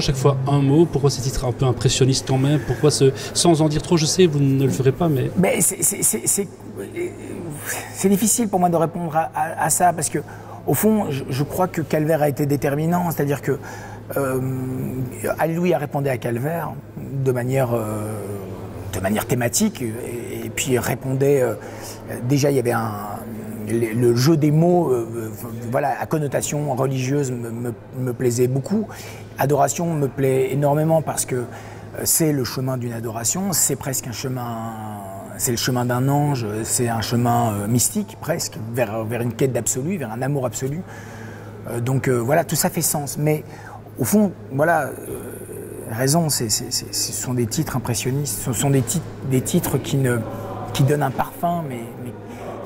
chaque fois un mot Pourquoi ces titres un peu impressionnistes quand même Pourquoi ce, sans en dire trop? Je sais, vous ne le ferez pas, mais. c'est difficile pour moi de répondre à, ça parce que, au fond, je, crois que Calvaire a été déterminant. C'est-à-dire que euh, Alléluia répondait à Calvaire de manière, euh, de manière thématique et, puis répondait. Euh, déjà, il y avait un, le jeu des mots, voilà, à connotation religieuse me, plaisait beaucoup. Adoration me plaît énormément parce que c'est le chemin d'une adoration, c'est presque un chemin, c'est le chemin d'un ange, c'est un chemin mystique presque, vers, vers une quête d'absolu, vers un amour absolu. donc voilà, tout ça fait sens. Mais au fond, voilà, euh, raison, ce sont des titres impressionnistes, ce sont des, titres, des titres qui, ne, qui donnent un parfum, mais,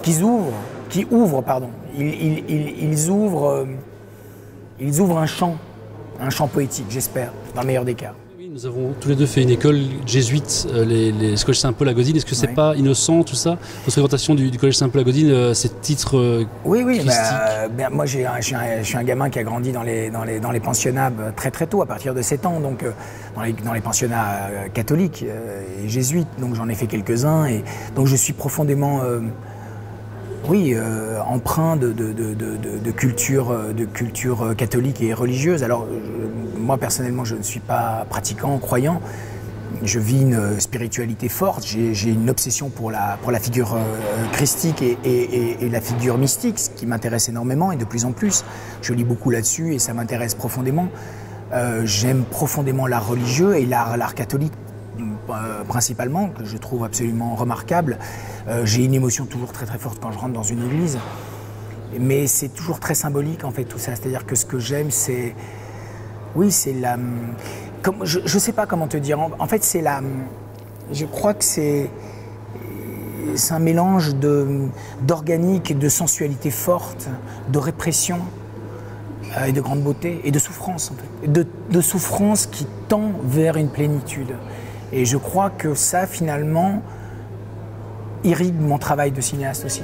qui ouvrent, qui ouvrent, pardon. Ils, ils, ouvrent, euh, ils ouvrent un champ, un champ poétique, j'espère, dans le meilleur des cas. Nous avons tous les deux fait une école jésuite, euh, les, les collège Saint-Paul à Godine. Est-ce que c'est pas innocent tout ça Votre fréquentation du, collège Saint-Paul à Godine, euh, ces titres Oui, oui. Bah, ben, moi, je, suis un, gamin qui a grandi dans les, dans les, dans les pensionnats très très tôt, à partir de 7 ans, donc dans, les, dans les pensionnats catholiques et jésuites. Donc j'en ai fait quelques-uns et donc je suis profondément oui, euh, empreint de, culture, de culture euh, catholique et religieuse. Alors, moi personnellement, je ne suis pas pratiquant, croyant. Je vis une spiritualité forte. J'ai une obsession pour la, figure euh, christique et, la figure mystique, ce qui m'intéresse énormément et de plus en plus. Je lis beaucoup là-dessus et ça m'intéresse profondément. J'aime profondément l'art religieux et l'art catholique euh, principalement, que je trouve absolument remarquable. Euh, j'ai une émotion toujours très très forte quand je rentre dans une église. Mais c'est toujours très symbolique en fait tout ça. C'est-à-dire que ce que j'aime, c'est. Oui, c'est la. Je ne sais pas comment te dire. En, fait, c'est la. Je crois que c'est. C'est un mélange d'organique et de sensualité forte, de répression euh, et de grande beauté et de souffrance en fait. De, de souffrance qui tend vers une plénitude. Et je crois que ça, finalement, irrigue mon travail de cinéaste aussi.